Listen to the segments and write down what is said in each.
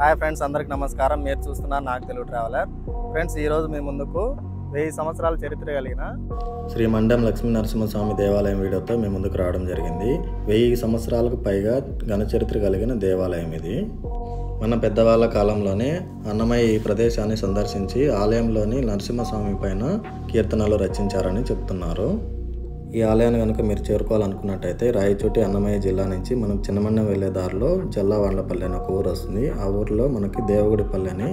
Hi friends అందరికి నమస్కారం. మీరు చూస్తున్నారు నాకు తెలుగు ట్రావెలర్. ఫ్రెండ్స్ ఈరోజు మీ ముందుకు వెయ్యి సంవత్సరాల చరిత్ర కలిగిన శ్రీ మండం లక్ష్మీ నరసింహస్వామి దేవాలయం వీడియోతో మేము ముందుకు రావడం జరిగింది. వెయ్యి సంవత్సరాలకు పైగా ఘనచరిత్ర కలిగిన దేవాలయం ఇది. మన పెద్దవాళ్ళ కాలంలోనే అన్నమయ్య ఈ ప్రదేశాన్ని సందర్శించి ఆలయంలోని నరసింహస్వామి పైన కీర్తనలు రచించారని చెప్తున్నారు. ఈ ఆలయాన్ని కనుక మీరు చేరుకోవాలనుకున్నట్టయితే రాయచోటి అన్నమయ్య జిల్లా నుంచి మనం చిన్నమండం వెళ్ళే దారిలో జల్లావాండ్లపల్లి అనే ఒక ఊరు వస్తుంది. ఆ ఊరిలో మనకి దేవగుడిపల్లి అని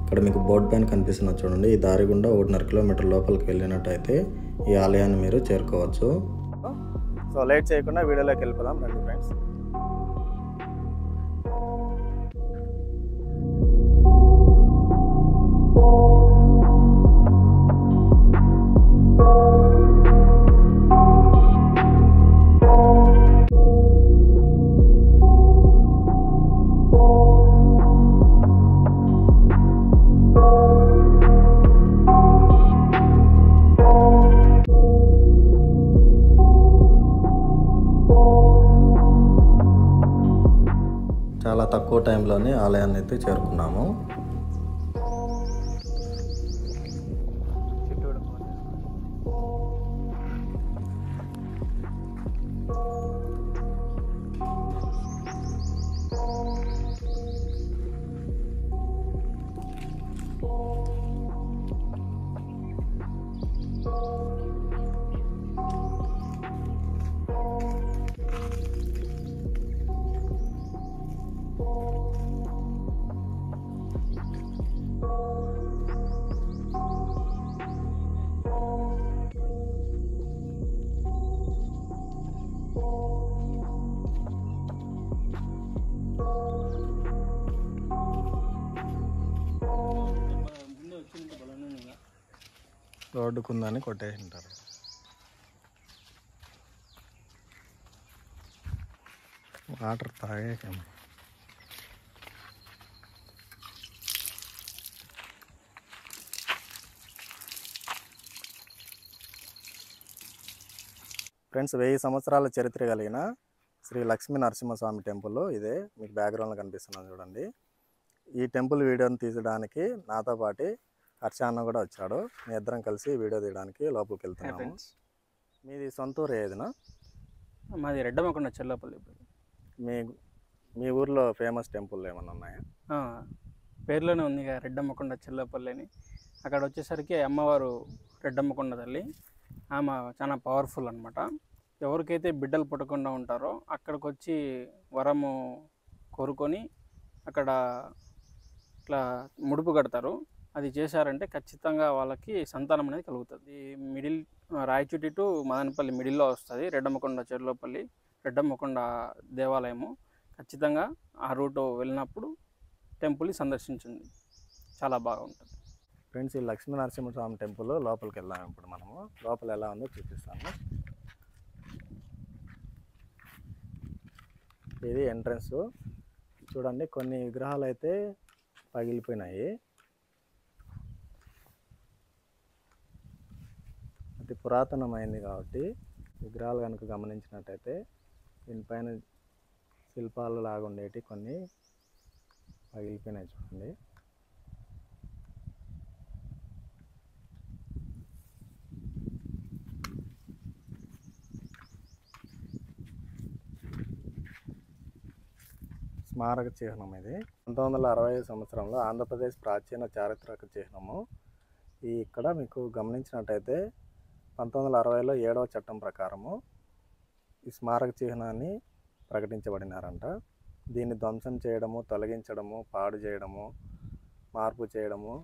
ఇక్కడ మీకు బోర్డు పైన కనిపిస్తున్న చూడండి. ఈ దారి గుండా ఒకటిన్నర కిలోమీటర్ లోపలికి వెళ్ళినట్టయితే ఈ ఆలయాన్ని మీరు చేరుకోవచ్చు. సో లేట్ చేయకుండా వీడియోలోకి వెళ్ళిపోదాం రండి ఫ్రెండ్స్. చాలా తక్కువ టైంలోనే ఆలయాన్ని అయితే చేరుకున్నాము. రోడ్డుకుందని కొట్టేసింటారు. వాటర్ తాగాకేమో ఫ్రెండ్స్ వెయ్యి సంవత్సరాల చరిత్ర కలిగిన శ్రీ లక్ష్మీ నరసింహస్వామి టెంపుల్ ఇదే మీకు బ్యాక్గ్రౌండ్లో కనిపిస్తున్నాను చూడండి. ఈ టెంపుల్ వీడియోని తీసడానికి నాతో పాటు హర్ష అన్న కూడా వచ్చాడు. మీ ఇద్దరం కలిసి వీడియో తీయడానికి లోపలికి వెళ్తున్నాము మీది సొంత ఊరు ఏదినా మాది రెడ్డమకొండ చెల్లపల్లి మీ మీ ఊర్లో ఫేమస్ టెంపుల్ ఏమైనా ఉన్నాయా? పేర్లోనే ఉంది రెడ్డమ్మకొండ చెల్లపల్లి అని. అక్కడ వచ్చేసరికి అమ్మవారు రెడ్డమ్మకొండ తల్లి. ఆమె చాలా పవర్ఫుల్ అనమాట ఎవరికైతే బిడ్డలు పుట్టకుండా ఉంటారో అక్కడికి వచ్చి వరము కోరుకొని అక్కడ ఇట్లా ముడుపు కడతారు. అది చేశారంటే ఖచ్చితంగా వాళ్ళకి సంతానం అనేది కలుగుతుంది. మిడిల్ రాయచుటి టు మదనపల్లి మిడిల్లో వస్తుంది. రెడ్డమ్మకొండ చెర్లోపల్లి రెడ్డమ్మకొండ దేవాలయము. ఖచ్చితంగా ఆ రూట్ వెళ్ళినప్పుడు టెంపుల్ని సందర్శించండి. చాలా బాగా ఉంటుంది ఫ్రెండ్స్ ఈ లక్ష్మీ నరసింహస్వామి టెంపుల్ లోపలికి వెళ్దాం ఇప్పుడు మనము. లోపల ఎలా ఉందో చూపిస్తాము ఇది ఎంట్రన్స్. చూడండి కొన్ని విగ్రహాలు అయితే పగిలిపోయినాయి. అతి పురాతనమైంది కాబట్టి విగ్రహాలు కనుక గమనించినట్టయితే దీనిపైన శిల్పాలు లాగా ఉండేటి కొన్ని పగిలిపోయినాయి చూడండి. స్మారక చిహ్నం ఇది. పంతొమ్మిది వందల అరవై ఐదు సంవత్సరంలో ఆంధ్రప్రదేశ్ ప్రాచీన చారిత్రక చిహ్నము. ఈ ఇక్కడ మీకు గమనించినట్టయితే పంతొమ్మిది వందల అరవైలో ఏడవ చట్టం ప్రకారము ఈ స్మారక చిహ్నాన్ని ప్రకటించబడినారంట. దీన్ని ధ్వంసం చేయడము తొలగించడము పాడు చేయడము మార్పు చేయడము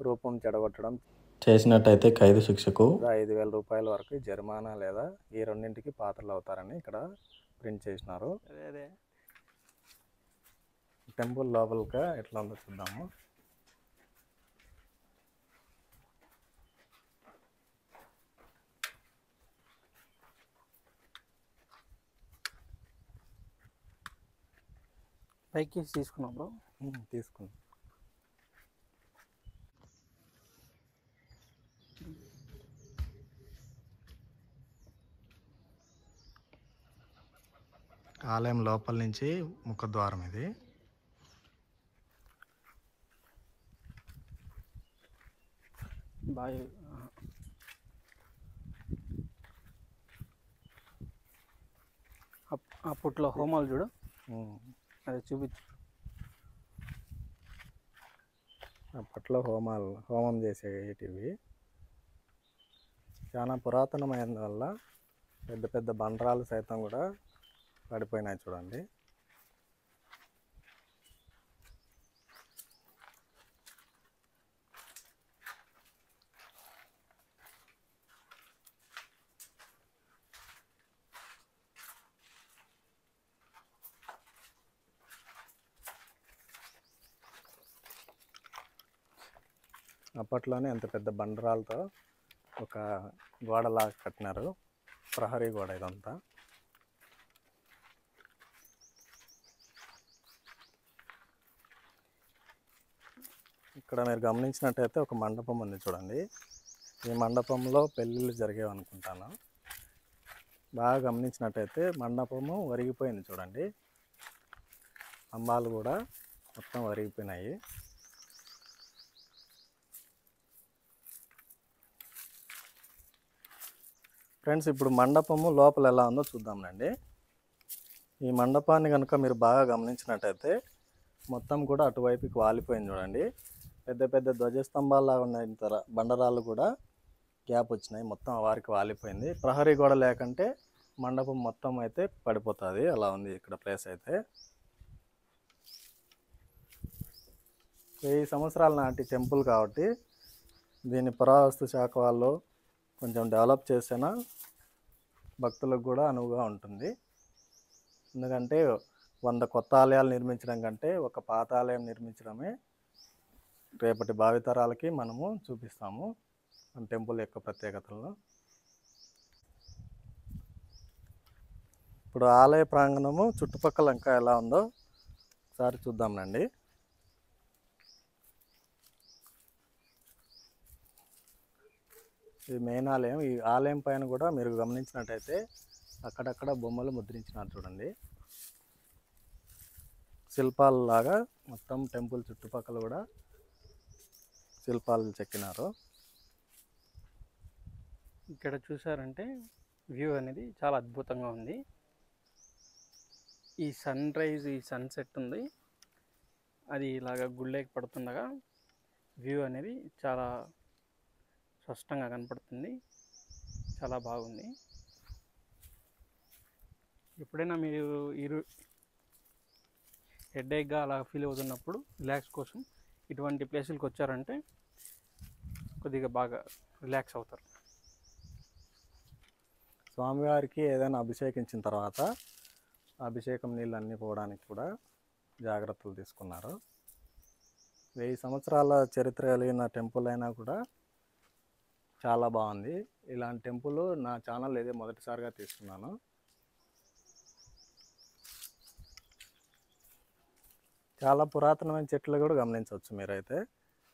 రూపం చెడగొట్టడం చేసినట్టయితే ఖైదు శిక్షకు ఐదు వేల రూపాయల వరకు జరిమానా లేదా ఈ రెండింటికి పాత్రలు అవుతారని ఇక్కడ ప్రింట్ చేసినారు. అదే అదే. టెంపుల్ లోపలగా ఎట్లా ఉందో చూద్దాము. పైకి తీసుకున్నాం బ్రో తీసుకున్నాం. ఆలయం లోపల నుంచి ముఖద్వారం ఇది. బాయ్ అప్పట్లో హోమాలు చూడు. అది చూపించు. అప్పట్లో హోమాలు హోమం చేసేటివి చాలా పురాతనమైన వల్ల పెద్ద పెద్ద బండరాలు సైతం కూడా పడిపోయినాయి చూడండి. అప్పట్లోనే ఎంత పెద్ద బండరాలతో ఒక గోడలాగా కట్టినారు. ప్రహరీ గోడ ఇదంతా. ఇక్కడ మీరు గమనించినట్టయితే ఒక మండపం ఉంది చూడండి. ఈ మండపంలో పెళ్ళిళ్ళు జరిగేవి అనుకుంటాను. బాగా గమనించినట్టయితే మండపము వరిగిపోయింది చూడండి. స్తంభాలు కూడా మొత్తం వరిగిపోయినాయి. ఫ్రెండ్స్ ఇప్పుడు మండపము లోపల ఎలా ఉందో చూద్దామండి ఈ మండపాన్ని కనుక మీరు బాగా గమనించినట్టయితే మొత్తం కూడా అటువైపుకి వాలిపోయింది చూడండి. పెద్ద పెద్ద ధ్వజస్తంభాల్లాగా ఉన్న ఇంత బండరాళ్ళు కూడా గ్యాప్ వచ్చినాయి. మొత్తం వారికి వాలిపోయింది. ప్రహరీ గోడ లేకంటే మండపం మొత్తం అయితే పడిపోతుంది. అలా ఉంది ఇక్కడ ప్లేస్ అయితే. వెయ్యి సంవత్సరాల నాటి టెంపుల్ కాబట్టి దీని పురావస్తు శాఖ వాళ్ళు కొంచెం డెవలప్ చేసినా భక్తులకు కూడా అనువుగా ఉంటుంది. ఎందుకంటే వంద కొత్త ఆలయాలు నిర్మించడం కంటే ఒక పాత ఆలయం నిర్మించడమే రేపటి భావితరాలకి మనము చూపిస్తాము. మన టెంపుల్ యొక్క ప్రత్యేకతలను. ఇప్పుడు ఆలయ ప్రాంగణము చుట్టుపక్కల ఇంకా ఎలా ఉందో ఒకసారి చూద్దాంనండి ఇది మెయిన్ ఆలయం ఈ ఆలయం పైన కూడా మీరు గమనించినట్టయితే అక్కడక్కడ బొమ్మలు ముద్రించినారు చూడండి. శిల్పాలలాగా మొత్తం టెంపుల్ చుట్టుపక్కల కూడా శిల్పాలు చెక్కినారు. ఇక్కడ చూసారంటే వ్యూ అనేది చాలా అద్భుతంగా ఉంది. ఈ సన్ రైజ్ ఈ సన్సెట్ ఉంది. అది ఇలాగ గుళ్ళేకి పడుతుండగా వ్యూ అనేది చాలా స్పష్టంగా కనపడుతుంది. చాలా బాగుంది. ఎప్పుడైనా మీరు ఇరు హెడ్ఏక్గా అలా ఫీల్ అవుతున్నప్పుడు రిలాక్స్ కోసం ఇటువంటి ప్లేసులకు వచ్చారంటే కొద్దిగా బాగా రిలాక్స్ అవుతారు. స్వామివారికి ఏదైనా అభిషేకించిన తర్వాత అభిషేకం నీళ్ళు అన్నీ పోవడానికి కూడా జాగ్రత్తలు తీసుకున్నారు. వెయ్యి సంవత్సరాల చరిత్ర కలిగిన టెంపుల్ అయినా కూడా చాలా బాగుంది. ఇలాంటి టెంపుల్ నా ఛానల్ ఇదే మొదటిసారిగా తీసుకున్నాను చాలా పురాతనమైన చెట్లు కూడా గమనించవచ్చు మీరైతే.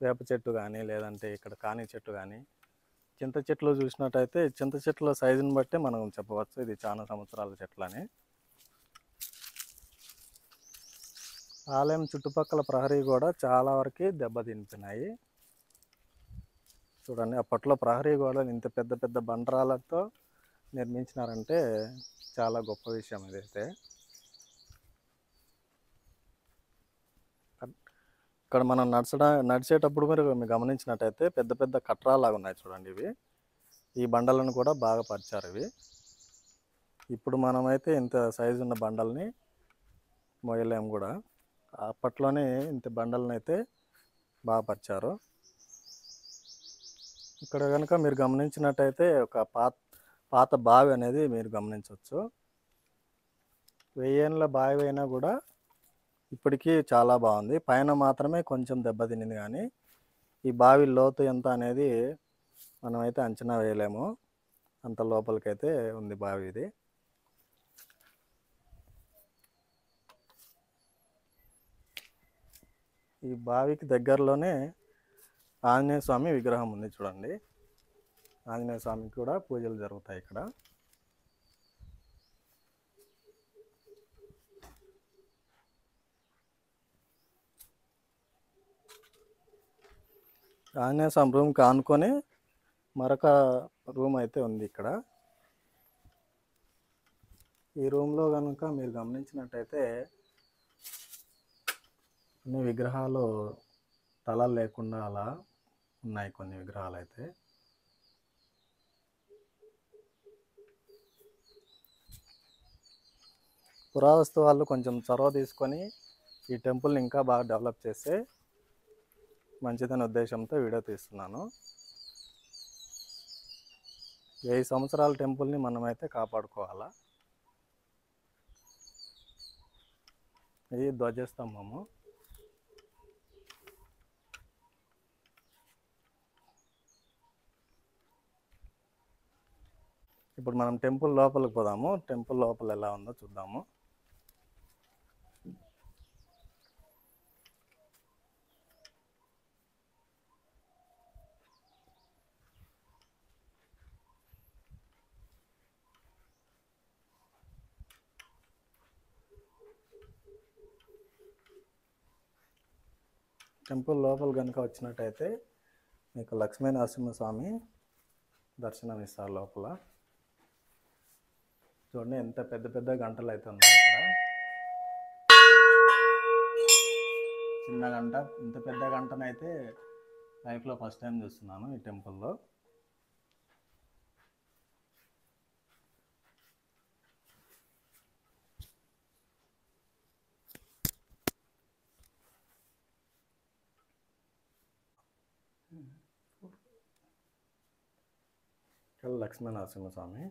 వేప చెట్టు కానీ లేదంటే ఇక్కడ కాని చెట్టు కానీ చింత చెట్లు చూసినట్టయితే చింత చెట్ల సైజుని బట్టే మనం చెప్పవచ్చు. ఇది చాలా సంవత్సరాల చెట్లు అని ఆలయం చుట్టుపక్కల ప్రహరీ కూడా చాలా వరకు దెబ్బతింటున్నాయి చూడండి అప్పట్లో ప్రహరీ గోడలు ఇంత పెద్ద పెద్ద బండరాలతో నిర్మించినారంటే చాలా గొప్ప విషయం ఇదైతే. ఇక్కడ మనం నడచడా నడిచేటప్పుడు మీరు మీరు గమనించినట్టయితే పెద్ద పెద్ద కట్రాలాగా ఉన్నాయి చూడండి ఇవి. ఈ బండలను కూడా బాగా పరిచారు ఇవి. ఇప్పుడు మనమైతే ఇంత సైజు ఉన్న బండల్ని మోయలేము కూడా. అప్పట్లోనే ఇంత బండలను అయితే బాగా పరిచారు. ఇక్కడ కనుక మీరు గమనించినట్టయితే ఒక పాత పాత బావి అనేది మీరు గమనించవచ్చు. వెయ్యేళ్ళ బావి అయినా కూడా ఇప్పటికీ చాలా బాగుంది. పైన మాత్రమే కొంచెం దెబ్బతినింది కానీ ఈ బావి లోతు ఎంత అనేది మనమైతే అంచనా వేయలేము. అంత లోపలికైతే ఉంది బావి ఇది. ఈ బావికి దగ్గరలోనే ఆంజనేయ స్వామి విగ్రహం ఉంది చూడండి. ఆంజనేయ స్వామికి కూడా పూజలు జరుగుతాయి ఇక్కడ. ఆంజనేయ స్వామి రూమ్ కానుకొని మరొక రూమ్ అయితే ఉంది ఇక్కడ. ఈ రూమ్లో కనుక మీరు గమనించినట్టయితే కొన్ని విగ్రహాలు తలలు లేకుండా అలా ఉన్నాయి కొన్ని విగ్రహాలు అయితే పురావస్తు వాళ్ళు కొంచెం చొరవ తీసుకొని ఈ టెంపుల్ని ఇంకా బాగా డెవలప్ చేస్తే మంచిదనే ఉద్దేశంతో వీడియో తీస్తున్నాను. వెయ్యి సంవత్సరాల టెంపుల్ని మనమైతే కాపాడుకోవాలా? ఇది ధ్వజస్తంభము. ఇప్పుడు మనం టెంపుల్ లోపలికి పోదాము. టెంపుల్ లోపల ఎలా ఉందో చూద్దాము. టెంపుల్ లోపల కనుక వచ్చినట్టయితే మీకు లక్ష్మీ నరసింహస్వామి దర్శనం ఇస్తారు లోపల. చూడండి ఎంత పెద్ద పెద్ద గంటలు అయితే ఉన్నాయి ఇక్కడ. చిన్న గంట ఇంత పెద్ద గంటనైతే లైఫ్లో ఫస్ట్ టైం చూస్తున్నాను ఈ టెంపుల్లో. లక్ష్మీనరసింహస్వామి లక్ష్మీ నరసింహస్వామి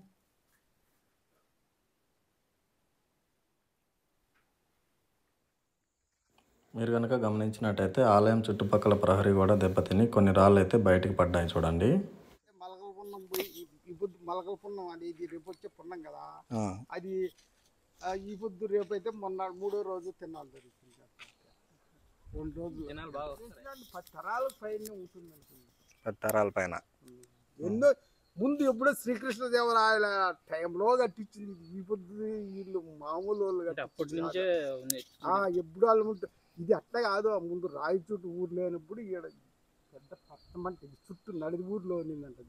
మీరు కనుక గమనించినట్టయితే ఆలయం చుట్టుపక్కల ప్రహరీ కూడా దెబ్బతిని కొన్ని రాళ్ళు అయితే బయటికి పడ్డాయి చూడండి మలకల పున్నం పోయి పొద్దు మలకల పున్నం అనేది రేపు వచ్చే పున్నం కదా అది ఈ పొద్దు రేపు అయితే మొన్న మూడో రోజు తినాలి జరుగుతుంది రెండు రోజులు పది తరాల పైన ఉంటుంది. పది తరాల పైన ఎన్నో ముందు ఎప్పుడో శ్రీకృష్ణదేవరాయల టైంలో కట్టించింది. ఈ పొద్దు వీళ్ళు మామూలు వాళ్ళు అప్పటి నుంచే ఎప్పుడు వాళ్ళు ముందు ఇది అట్లా కాదు ఆ ముందు రాయచోటు ఊరు లేనప్పుడు ఈడ పెద్ద పట్టణం అంటే చుట్టూ నడిది ఊర్లో ఉన్నిందంట